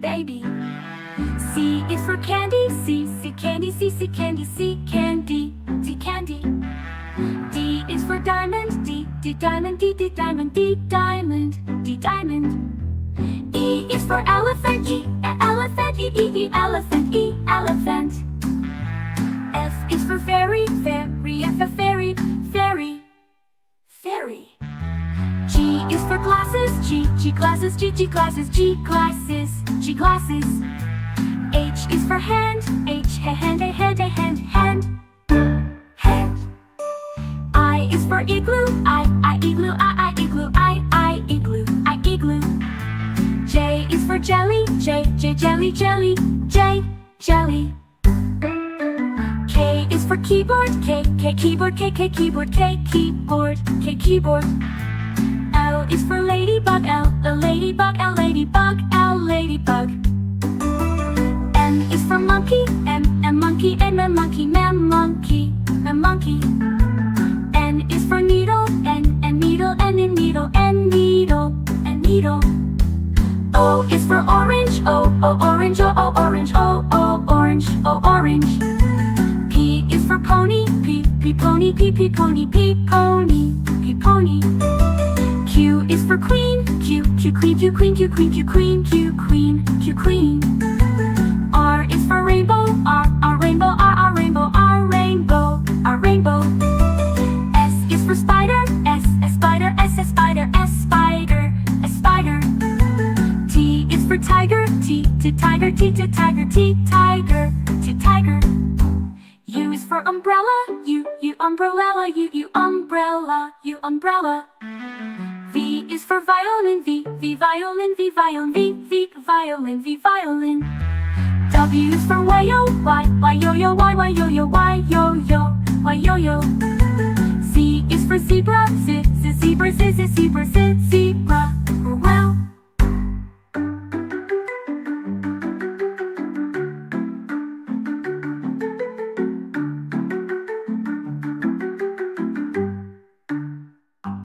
baby. C is for candy, C, C candy, C, C candy, C candy, D candy. D is for diamond, D, D diamond, D, D diamond, D diamond, D diamond. E is for elephant, E, elephant, E, E, E elephant, E elephant. F is for fairy, fairy, F, F fairy, fairy, fairy. G is for glasses, G, G glasses, G, G glasses, G glasses, glasses. H is for hand, H, hand, a hand, a hand, hand, hand. I is for igloo, I, I igloo, I, I igloo, I, I igloo, I igloo. J is for jelly, J, J jelly, jelly, J, jelly. K is for keyboard, K, K keyboard, K, K keyboard, K keyboard, K keyboard. L is for ladybug, L, a ladybug, L ladybug, L ladybug. Oh, orange, O, O orange, O, O orange, O, O orange, O orange. P is for pony, P, P pony, P, P pony, P pony, P pony. Q is for queen, Q, Q queen, Q queen, Q queen, Q queen, Q queen, Q queen. R is for rainbow, R, R rainbow, R, R rainbow, R rainbow, R rainbow. S is for spider, S, S spider, S, S spider, S T, T tiger, T, T tiger, T tiger, T tiger. U is for umbrella, U, U umbrella, U, U umbrella, U umbrella. V is for violin, V, V violin, V violin, V, V violin, V violin. W is for Y-O, Y, Y-yo-yo, Y, Y-yo-yo, Y-yo-yo, Y-yo-yo. Z is for zebra, Z, Z zebra, Z, Z zebra, Z zebra,